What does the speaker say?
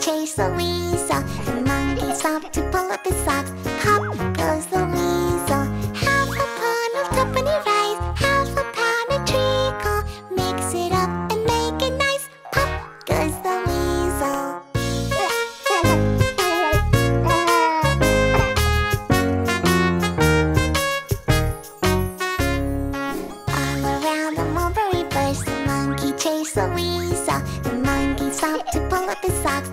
Chase the weasel. The monkey stopped to pull up his socks. Pop goes the weasel. Half a pound of tuppenny rice, half a pound of treacle. Mix it up and make it nice. Pop goes the weasel. All around the mulberry bush, the monkey chased the weasel. The monkey stopped to pull up his socks.